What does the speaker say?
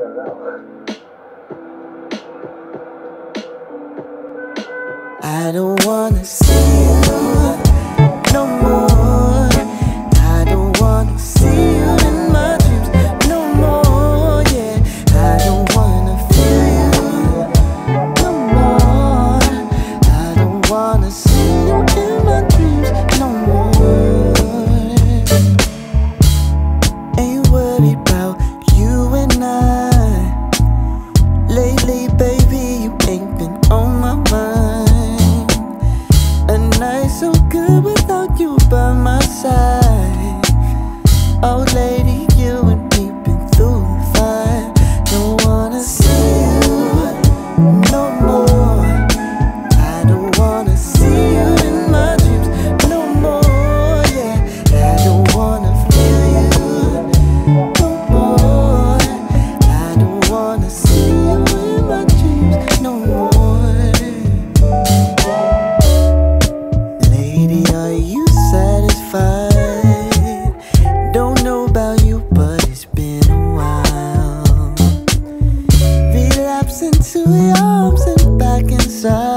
I don't wanna see you no more. into your arms and back inside.